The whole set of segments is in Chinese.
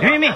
人民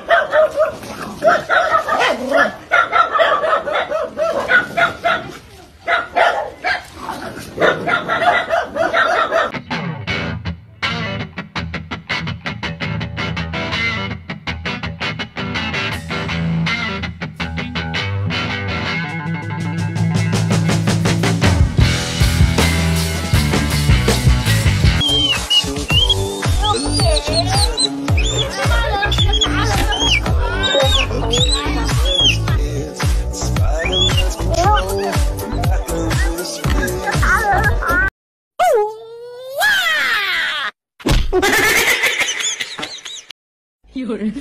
有人。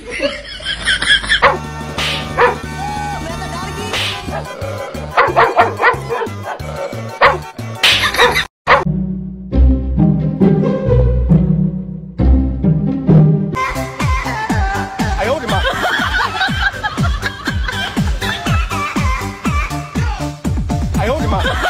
哎呦我的妈！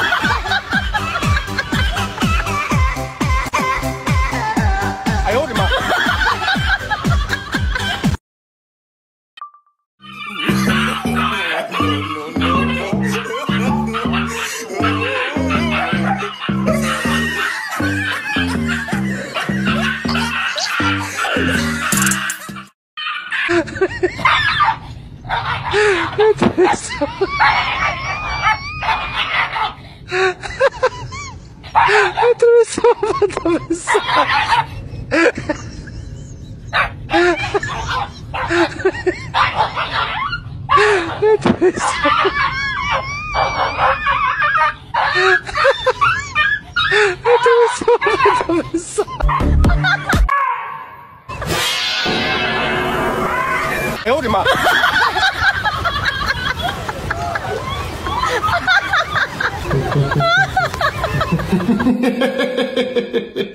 atravessou, atravessou. 哎呦我的妈！